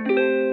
Música